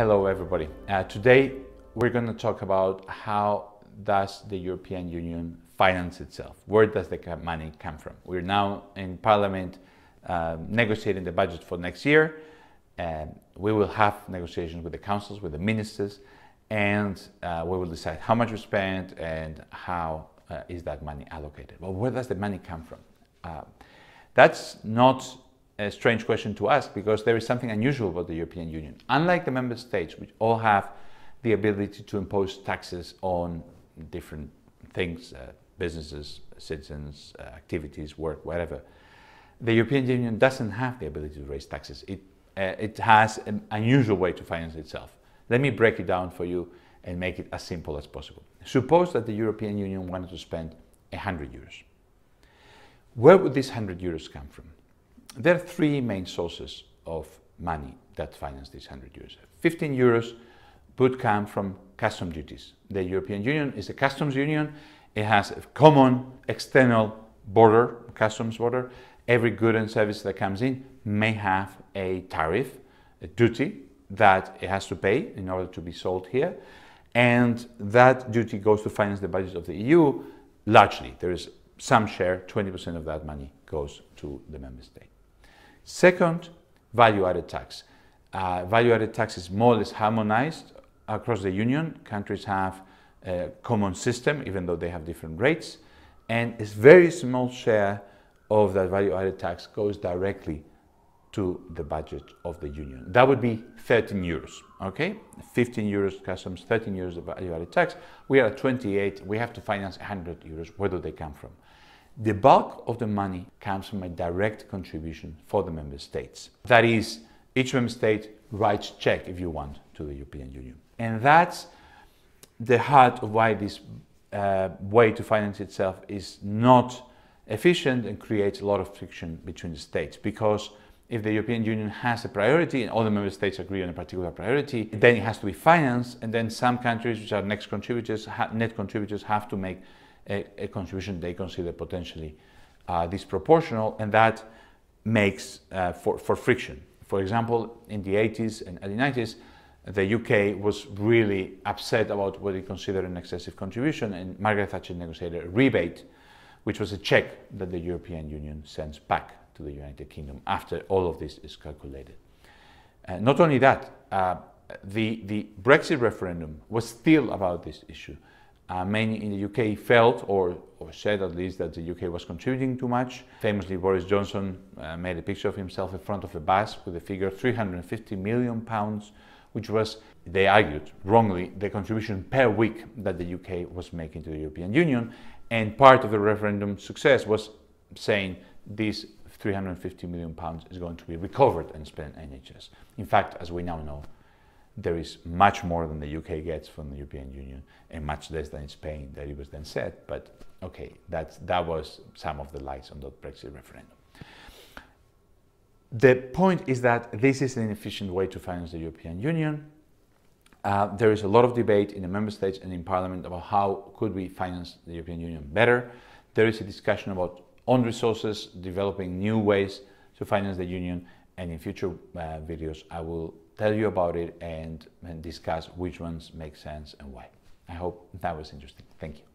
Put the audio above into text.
Hello everybody. Uh, today we're going to talk about how does the European Union finance itself? Where does the money come from? We're now in Parliament uh, negotiating the budget for next year. and we will have negotiations with the councils, with the ministers, and uh, we will decide how much we spend and how uh, is that money allocated. Well, where does the money come from? Uh, that's not a strange question to ask because there is something unusual about the European Union. Unlike the member states, which all have the ability to impose taxes on different things, uh, businesses, citizens, uh, activities, work, whatever, the European Union doesn't have the ability to raise taxes. It, uh, it has an unusual way to finance itself. Let me break it down for you and make it as simple as possible. Suppose that the European Union wanted to spend 100 euros. Where would these 100 euros come from? There are three main sources of money that finance these 100 euros. 15 euros would come from custom duties. The European Union is a customs union. It has a common external border, customs border. Every good and service that comes in may have a tariff, a duty that it has to pay in order to be sold here. And that duty goes to finance the budget of the EU largely. There is some share, 20% of that money goes to the member state. Second, value-added tax. Uh, value-added tax is more or less harmonized across the union. Countries have a common system, even though they have different rates. And a very small share of that value-added tax goes directly to the budget of the union. That would be 13 euros, okay? 15 euros customs, 13 euros of value-added tax. We are at 28, we have to finance 100 euros. Where do they come from? The bulk of the money comes from a direct contribution for the member states. That is, each member state writes check, if you want, to the European Union. And that's the heart of why this uh, way to finance itself is not efficient and creates a lot of friction between the states because if the European Union has a priority and all the member states agree on a particular priority, then it has to be financed, and then some countries, which are next contributors, net contributors, have to make a, a contribution they consider potentially uh, disproportional, and that makes uh, for, for friction. For example, in the 80s and early 90s, the UK was really upset about what it considered an excessive contribution, and Margaret Thatcher negotiated a rebate, which was a check that the European Union sends back to the United Kingdom after all of this is calculated. Uh, not only that, uh, the, the Brexit referendum was still about this issue. Uh, many in the UK felt, or, or, said at least, that the UK was contributing too much. Famously, Boris Johnson uh, made a picture of himself in front of a bus with the figure 350 million pounds, which was, they argued wrongly, the contribution per week that the UK was making to the European Union. And part of the referendum success was saying this 350 million pounds is going to be recovered and spent NHS. In fact, as we now know, there is much more than the UK gets from the European Union and much less than in Spain that it was then said. But okay, that's, that was some of the lies on the Brexit referendum. The point is that this is an inefficient way to finance the European Union. Uh, there is a lot of debate in the member states and in parliament about how could we finance the European Union better. There is a discussion about own resources, developing new ways to finance the union, and in future uh, videos I will tell you about it and, and discuss which ones make sense and why. I hope that was interesting. Thank you.